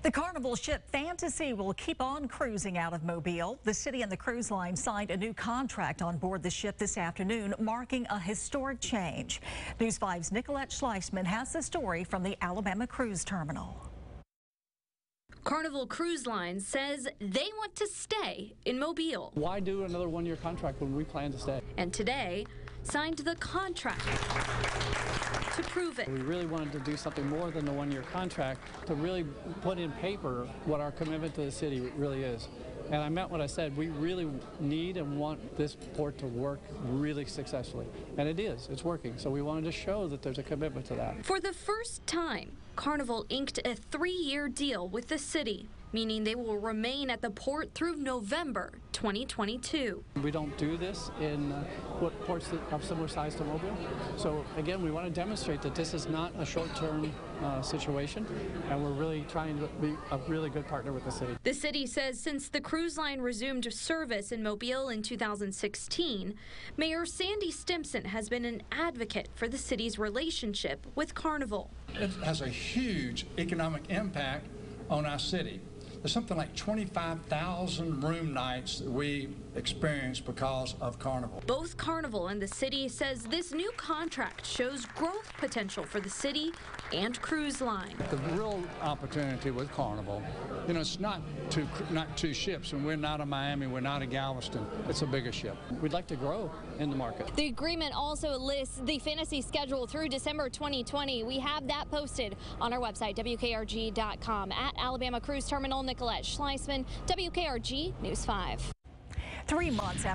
The Carnival ship Fantasy will keep on cruising out of Mobile. The city and the cruise line signed a new contract on board the ship this afternoon, marking a historic change. News 5's Nicolette Schleisman has the story from the Alabama Cruise Terminal. Carnival Cruise Line says they want to stay in Mobile. Why do another one-year contract when we plan to stay? And today, signed the contract to prove it. We really wanted to do something more than the one-year contract to really put in paper what our commitment to the city really is. And I meant what I said. We really need and want this port to work really successfully. And it is. It's working. So we wanted to show that there's a commitment to that. For the first time, Carnival inked a three-year deal with the city meaning they will remain at the port through November 2022. We don't do this in uh, what ports that of similar size to Mobile. So again, we want to demonstrate that this is not a short-term uh, situation, and we're really trying to be a really good partner with the city. The city says since the cruise line resumed service in Mobile in 2016, Mayor Sandy Stimpson has been an advocate for the city's relationship with Carnival. It has a huge economic impact on our city. There's something like 25,000 room nights that we experience because of Carnival. Both Carnival and the city says this new contract shows growth potential for the city and cruise line. The real opportunity with Carnival, you know, it's not two not two ships, and we're not a Miami, we're not a Galveston. It's a bigger ship. We'd like to grow in the market. The agreement also lists the fantasy schedule through December 2020. We have that posted on our website, WKRG.com. At Alabama Cruise Terminal, Nicolette Schleisman, WKRG News 5. Three months after